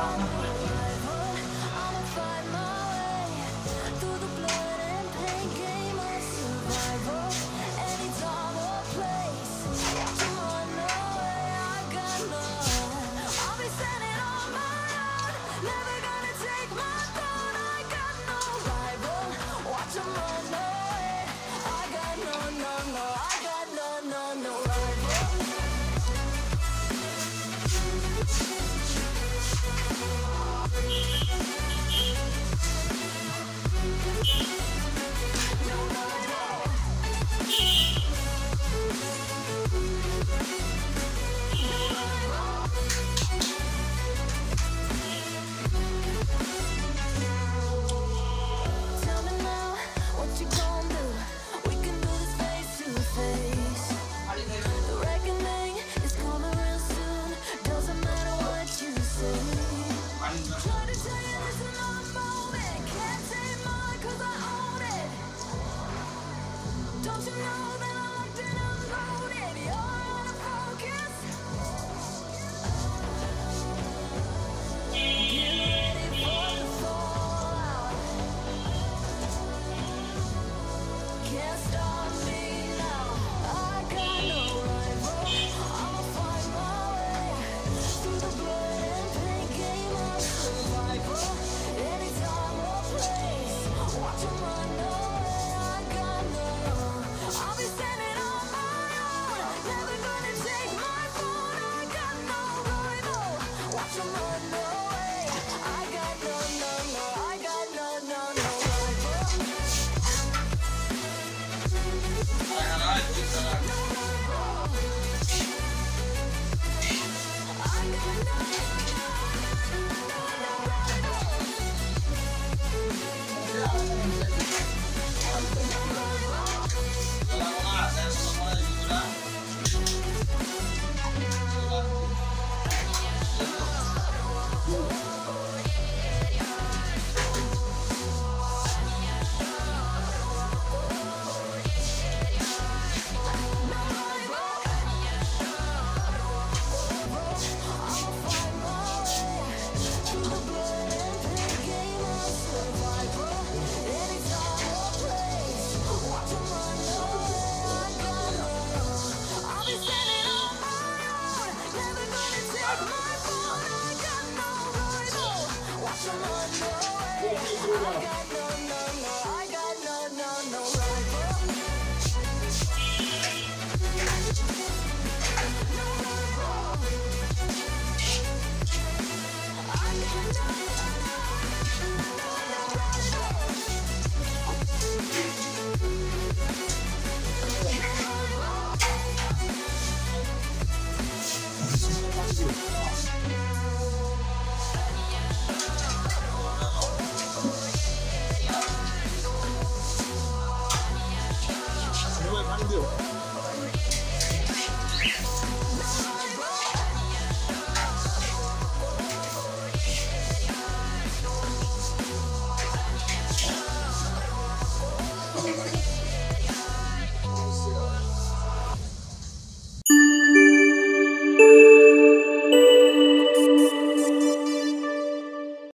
Come on. Watch 'em run away. Bye. I got no, Entendeu?